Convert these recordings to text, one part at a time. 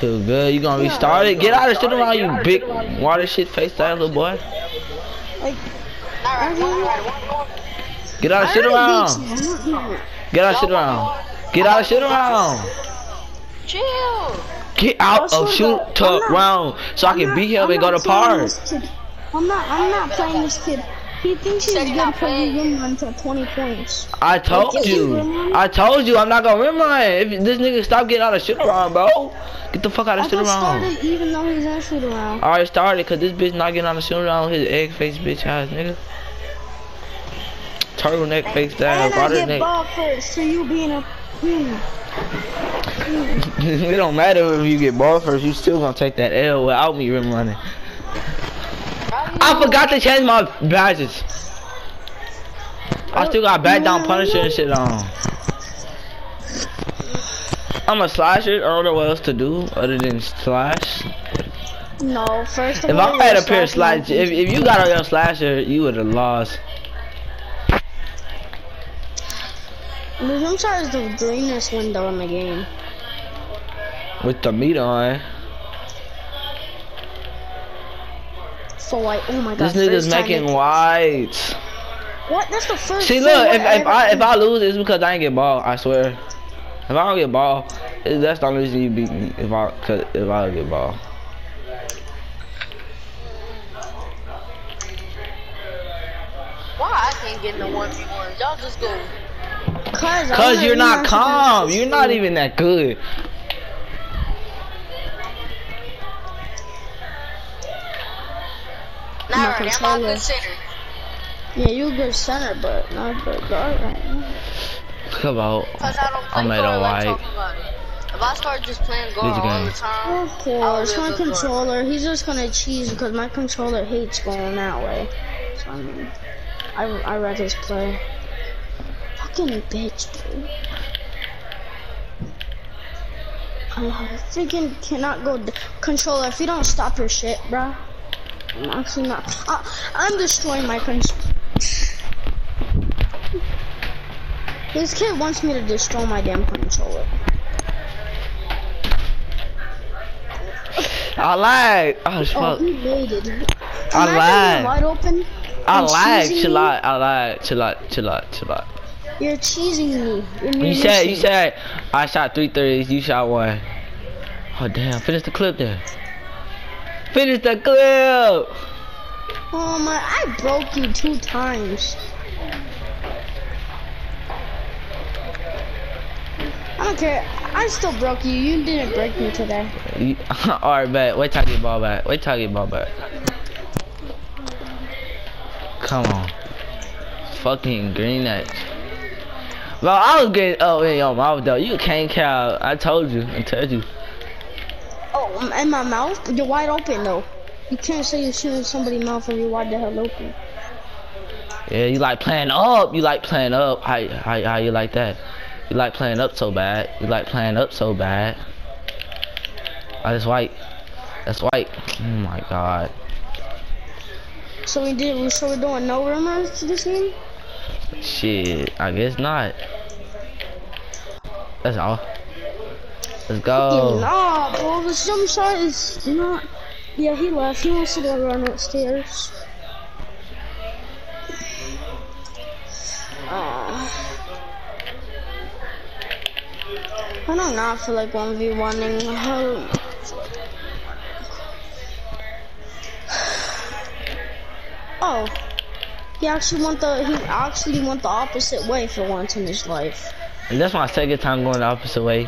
Feel good. You gonna restart it? Get out of shit around you big water shit face that little boy. Like, Get out of shit around. Get out of shit around. Get out of shit around. Chill. Get out of shoot to round so I can beat him and go to park. I'm not. I'm not playing this kid. He thinks he's Said good you're not because he playing. rim runs at 20 points. I told Like, you. you- I told you I'm not gonna rim run. If this nigga stop getting out of shit around, bro. Get the fuck out of I shit just around. started even though he's in shoot around. I already started cause this bitch not getting out of shit around his egg face bitch ass nigga. Turtleneck face down, And I get neck. ball first, so you being a it don't matter if you get ball first, you still gonna take that L without me rim running. I forgot to change my badges. I still got back down punisher and shit on. I'm a slasher. I don't know what else to do other than slash. No, first of If all, I had a pair of slashing slash, if, if you got on your slasher, you would have lost. The zoom shot is the greenest window in the game. With the meat on. So like, oh my god. This nigga's making it- whites. What? That's the first. See, time look, if, I if I ever- if I lose, it's because I ain't get ball. I swear. If I don't get ball, it- that's the only reason you beat me. If I cause if I don't get ball. Why I can't get no one v ones? Y'all just go. Cause, Cause wanna you're not calm. You're not even that good. Not My right. I'm controller. not considered. Yeah, you a good center, but not a good guard right now. Come on. I don't play I'm at guard a like white. talking about it. If I start just playing guard all the time, Of course, I my will be a good guard. controller, he's just gonna cheese because my controller hates going that way. So I mean, I, I read his play. Fucking bitch, dude. I freaking cannot go. d- Controller, if you don't stop your shit, bro. I'm actually not. I, I'm destroying my controller. This kid wants me to destroy my damn controller. I lied. Oh Oh, fuck. he waited. I Imagine being lied. Wide open. I lied. Chill out. I lied. Chill out. Chill out. Chill out. You're cheesing me. You're You said you said I shot three threes. You shot one. Oh damn! Finish the clip there. Finish the clip. Oh my! I broke you two times. I don't care. I still broke you. You didn't break me today. Alright, bet. Wait till I get ball back. Wait till I get ball back. Come on. Fucking green X. Bro, I was getting up in your mouth though. You can't count. I told you. I told you. Oh, in my mouth? You're wide open though. You can't say you're shooting somebody's mouth and you're wide the hell open. Yeah, you like playing up. You like playing up. How, how, how you like that? You like playing up so bad. You like playing up so bad. Oh, that's white. That's white. Oh my god. So we did. So we're doing no rumors to this game. Shit. I guess not. That's all. Let's go. nah, bro. The jump shot is not. Yeah, he left. He wants to go run upstairs. Uh, I do not know. I feel like 1v1ing. Hell. Oh. He actually want the he actually went the opposite way for once in his life. And that's my second time going the opposite way.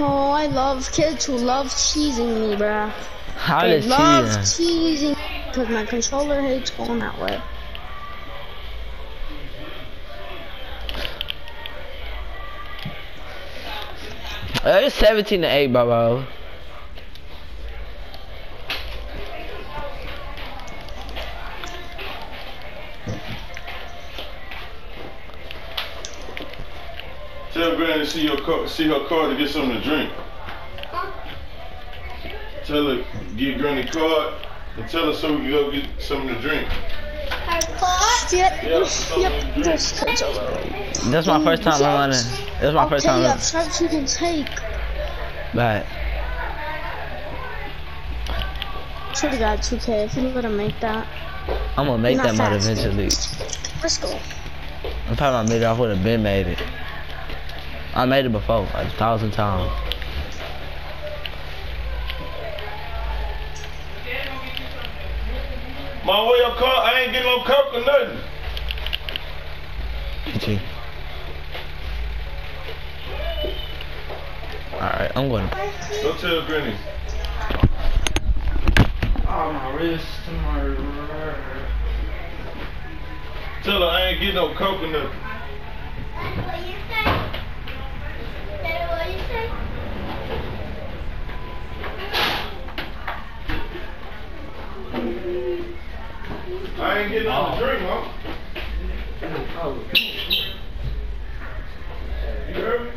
Oh, I love kids who love cheesing me, bruh. How They love cheating? cheesing because my controller hates going that way. Uh, it's 17 to 8, bro. Tell Granny to see your car, see her car to get something to drink. Tell her get Granny card and tell her so we can go get something to drink. Her card? Yep, Yeah, yep, this controller. That's my first time running. That's my first time Okay, running. I've stripes you can take. Right. Swear to God, 2K, if you're gonna make that, I'm gonna make that mud eventually. let's go. If I made it, I would have been made it. I made it before, a thousand times. My way your car, I ain't getting no coke or nothing. GG. Alright, I'm going. Go tell Granny. Oh, my wrist, my wrist. Tell her I ain't getting no coke or nothing. I ain't getting nothing to drink, huh? You heard me?